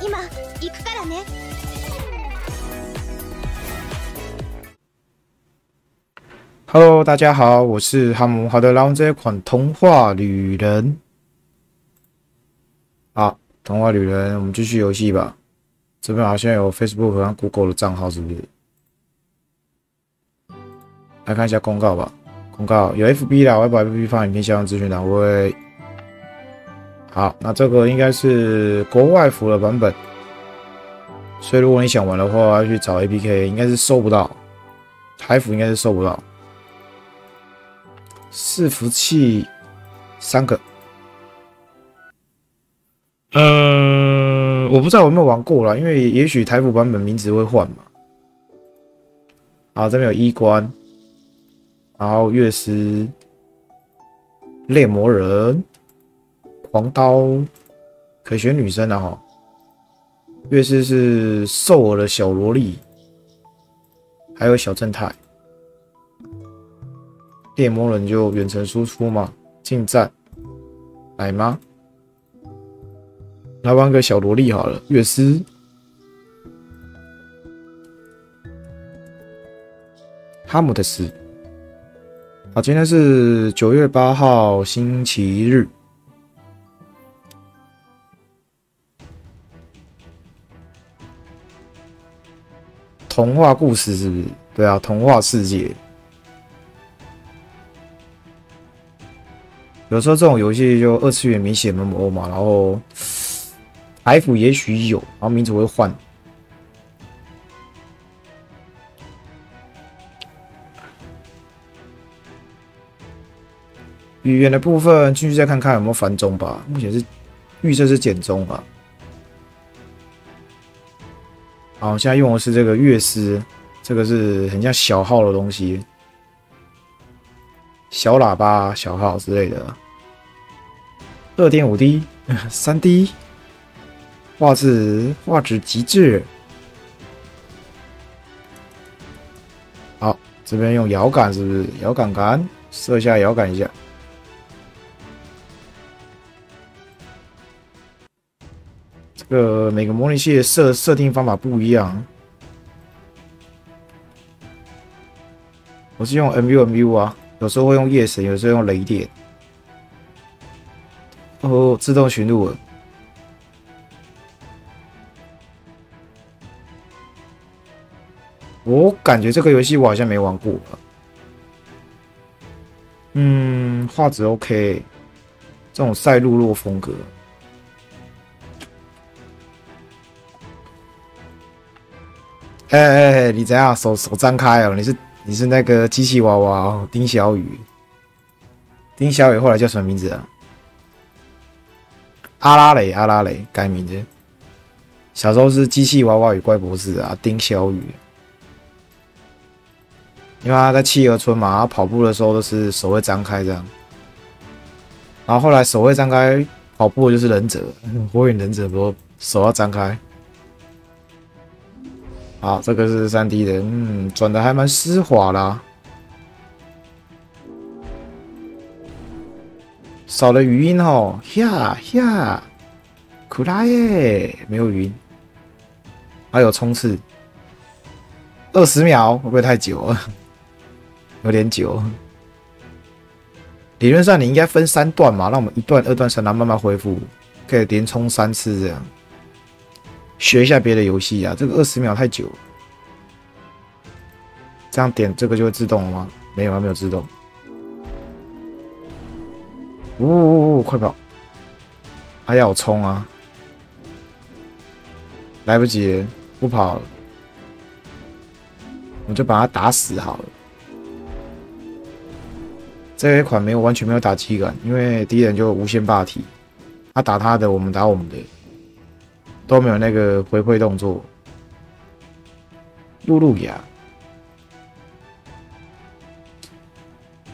今行くからね Hello，大家好，我是哈姆。好的，然后这一款童话旅人，好，童话旅人，我们继续游戏吧。这边好像有 Facebook 和 Google 的账号，是不是？来看一下公告吧。 公告有 FB 啦，我会把 FB 放影片下方资讯栏位。好，那这个应该是国外服的版本，所以如果你想玩的话，要去找 APK，应该是搜不到。台服应该是搜不到。伺服器三个，呃，我不知道有没有玩过了，因为也许台服版本名字会换嘛。好，这边有衣冠，然后乐师、猎魔人、黄刀，可选女生的哈。乐师是瘦耳的小萝莉，还有小正太。猎魔人就远程输出嘛，近战来吗？来玩个小萝莉好了，乐师。哈姆的斯。好，今天是九月八号星期日。童话故事是不是？对啊，童话世界。有时候这种游戏就二次元明显 MMO 嘛，然后 F 也许有，然后名字会换。语言的部分继续再看看有没有繁中吧，目前是预测是简中吧。好，现在用的是这个乐师，这个是很像小号的东西。小喇叭、小号之类的，二点五 D、三 D，画质画质极致。好，这边用摇杆是不是？摇杆杆，设下摇杆一下。这个每个模拟器的设设定方法不一样。我是用 MUMU 啊。有时候会用夜神，有时候用雷电。哦，自动寻路了。我感觉这个游戏我好像没玩过。嗯，画质 OK，这种赛璐珞风格。哎哎哎，你怎样？手手张开哦，你是？你是那个机器娃娃哦，丁小雨。丁小雨后来叫什么名字啊？阿拉蕾，阿拉蕾改名字。小时候是机器娃娃与怪博士啊，丁小雨。因为他在企鹅村嘛，他跑步的时候都是手会张开这样。然后后来手会张开，跑步就是忍者，火影忍者不手要张开。好，这个是三 D 的，嗯，转的还蛮丝滑啦。少了语音哦，呀呀，苦拉耶，没有语音，还有冲刺，二十秒会不会太久了？有点久。理论上你应该分三段嘛，让我们一段、二段、三段慢慢恢复，可以连冲三次这样。学一下别的游戏啊，这个二十秒太久。这样点这个就会自动了吗？没有，啊没有自动。呜呜呜！快跑！还要我冲啊！来不及，不跑了。我就把他打死好了。这一款没有完全没有打击感，因为敌人就无限霸体，他打他的，我们打我们的。都没有那个回馈动作。露露雅，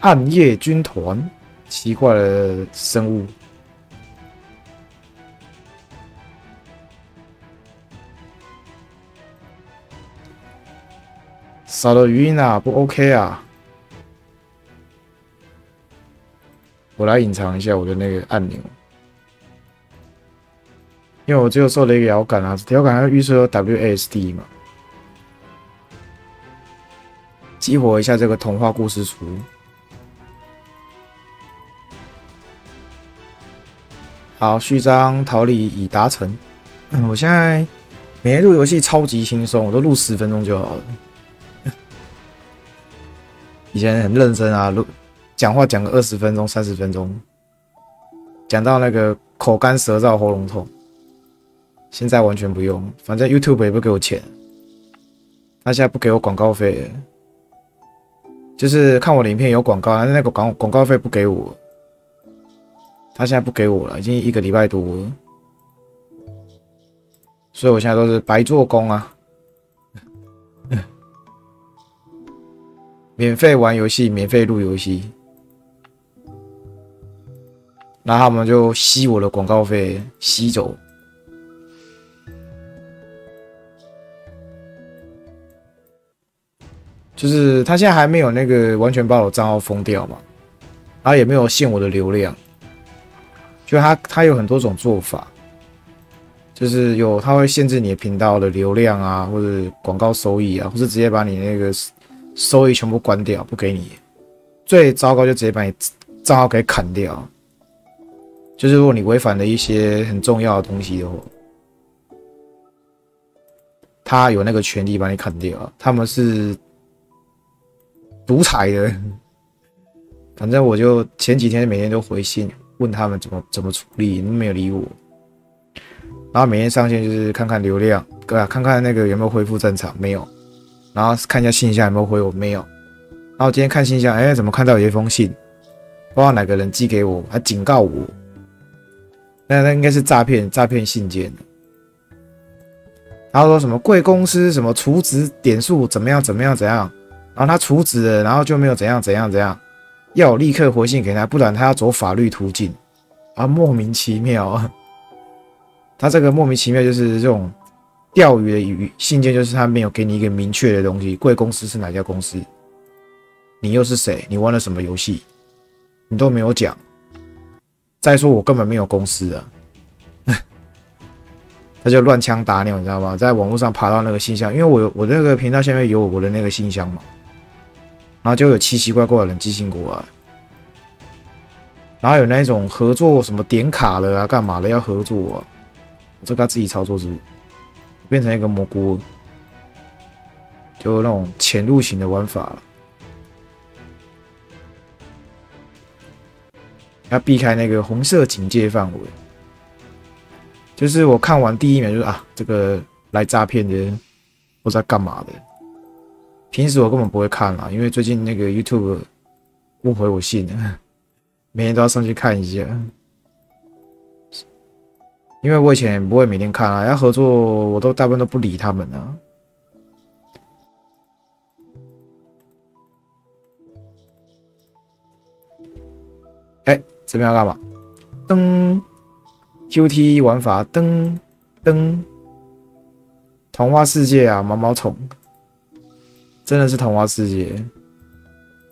暗夜军团，奇怪的生物。少了语音啊，不 OK 啊。我来隐藏一下我的那个按钮，因为我只有设了一个摇杆啊，摇杆要预设 WASD 嘛。激活一下这个童话故事书。好，序章逃离已达成。嗯，我现在每天录游戏超级轻松，我都录十分钟就好了。以前很认真啊，录讲话讲个二十分钟、三十分钟，讲到那个口干舌燥、喉咙痛。现在完全不用，反正 YouTube 也不给我钱，他现在不给我广告费。就是看我的影片有广告，但是那个广广告费不给我，他现在不给我了，已经一个礼拜多。了，所以我现在都是白做工啊，免费玩游戏，免费录游戏，然后他们就吸我的广告费，吸走。就是他现在还没有那个完全把我账号封掉嘛，然后也没有限我的流量，就他他有很多种做法，就是有他会限制你的频道的流量啊，或者广告收益啊，或者直接把你那个收益全部关掉，不给你。最糟糕就直接把你 账号给砍掉，就是如果你违反了一些很重要的东西的话，他有那个权利把你砍掉，他们是。独裁的，反正我就前几天每天都回信问他们怎么怎么处理，没有理我。然后每天上线就是看看流量，对吧？看看那个有没有恢复正常，没有。然后看一下信箱有没有回我，没有。然后今天看信箱，哎，怎么看到有一封信？不知道哪个人寄给我，还警告我。那那应该是诈骗诈骗信件。然后说什么贵公司什么储值点数怎么样怎么样怎样。然后他处置了，然后就没有怎样怎样怎样，要我立刻回信给他，不然他要走法律途径啊，莫名其妙。他这个莫名其妙就是这种钓鱼的语信件，就是他没有给你一个明确的东西，贵公司是哪家公司，你又是谁，你玩了什么游戏，你都没有讲。再说我根本没有公司啊，他就乱枪打鸟，你知道吗？在网络上爬到那个信箱，因为我我那个频道下面有我的那个信箱嘛。然后就有奇奇怪怪的人寄信过来，然后有那种合作什么点卡了啊，干嘛的要合作啊？这个自己操作是变成一个蘑菇，就那种潜入型的玩法，要避开那个红色警戒范围。就是我看完第一秒就是啊，这个来诈骗的，不知道干嘛的。平时我根本不会看啦，因为最近那个 YouTube 不回我信，每天都要上去看一下。因为我以前不会每天看啊，要合作我都大部分都不理他们啊。哎，这边要干嘛？噔 QTE 玩法，噔噔，童话世界啊，毛毛虫。真的是童话世界，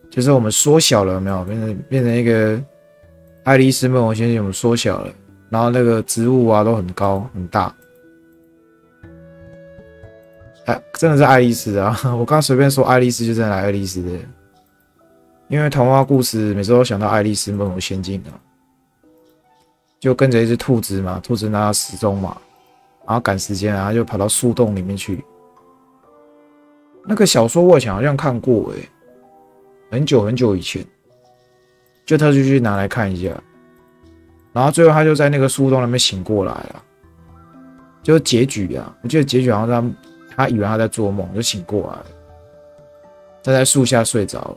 就是我们缩小了，没有？变成变成一个爱丽丝梦游仙境，我们缩小了，然后那个植物啊都很高很大，哎，真的是爱丽丝啊！我刚随便说爱丽丝就真的爱丽丝的，因为童话故事每次都想到爱丽丝梦游仙境啊，就跟着一只兔子嘛，兔子拿到时钟嘛，然后赶时间，然后就跑到树洞里面去。那个小说我以前好像看过诶，很久很久以前，就特地去拿来看一下，然后最后他就在那个树洞那边醒过来了，就结局啊，我记得结局好像他他以为他在做梦，就醒过来了，他在树下睡着，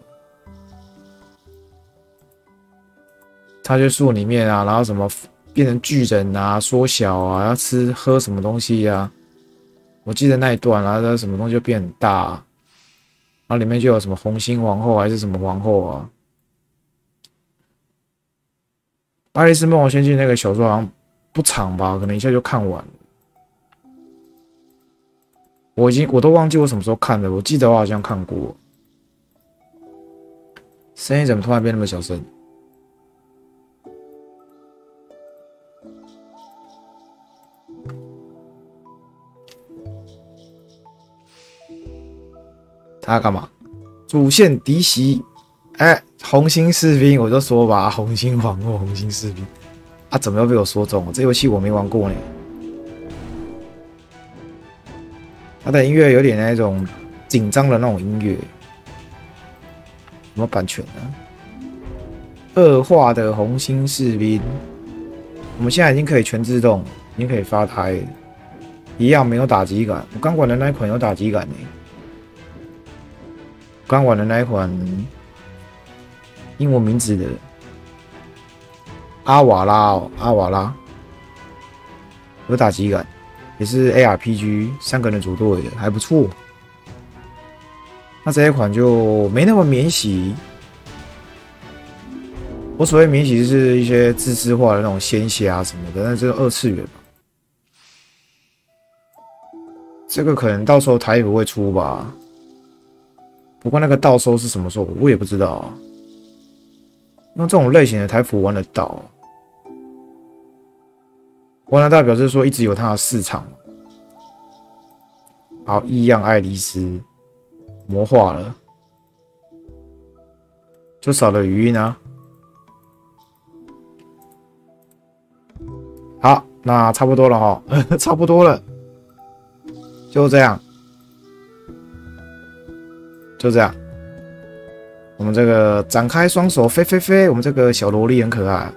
他在树里面啊，然后什么变成巨人啊，缩小啊，要吃喝什么东西呀？我记得那一段，然后它什么东西就变很大，然后里面就有什么红心皇后还是什么皇后啊？《爱丽丝梦游仙境》那个小说好像不长吧，可能一下就看完了。我已经我都忘记我什么时候看的，我记得我好像看过。声音怎么突然变那么小声？他干嘛？主线敌袭，哎，红心士兵，我就说吧，红心皇后，红心士兵，啊，怎么又被我说中了？这游戏我没玩过呢。他的音乐有点那种紧张的那种音乐，什么版权呢？恶化的红心士兵，我们现在已经可以全自动，已经可以发胎，一样没有打击感。我刚玩的那一款有打击感呢。刚玩的那一款英文名字的阿瓦拉哦，阿瓦拉有打击感，也是 ARPG 三个人组队的，还不错。那这一款就没那么免洗。我所谓免洗，就是一些自制化的那种鲜血啊什么的，那这是二次元嘛。这个可能到时候台服会出吧。不过那个到收是什么时候，我也不知道。那这种类型的台服玩得到，玩得到表示说一直有它的市场。好，异样爱丽丝魔化了，就少了语音啊。好，那差不多了哈，差不多了，就这样。就这样，我们这个展开双手飞飞飞，我们这个小萝莉很可爱，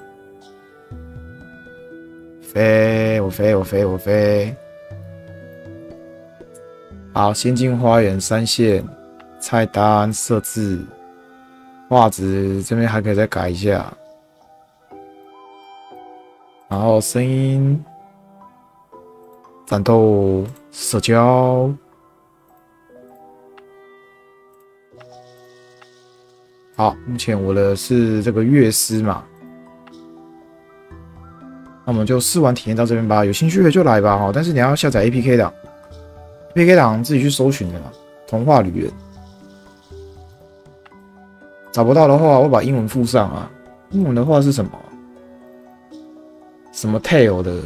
飞我飞我飞我飞。好，仙境花园三线菜单设置画质这边还可以再改一下，然后声音战斗社交。好，目前我的是这个乐师嘛，那我们就试玩体验到这边吧。有兴趣的就来吧哈，但是你要下载 APK 档，APK 档自己去搜寻的嘛。童话旅人，找不到的话，我把英文附上啊。英文的话是什么？什么 tale 的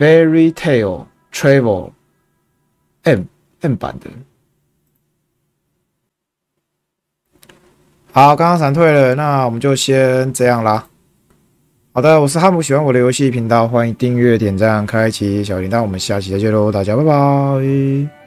？Fairy Tale Travel M M 版的。好，刚刚闪退了，那我们就先这样啦。好的，我是汉姆，喜欢我的游戏频道，欢迎订阅、点赞、开启小铃铛，我们下期再见喽，大家拜拜。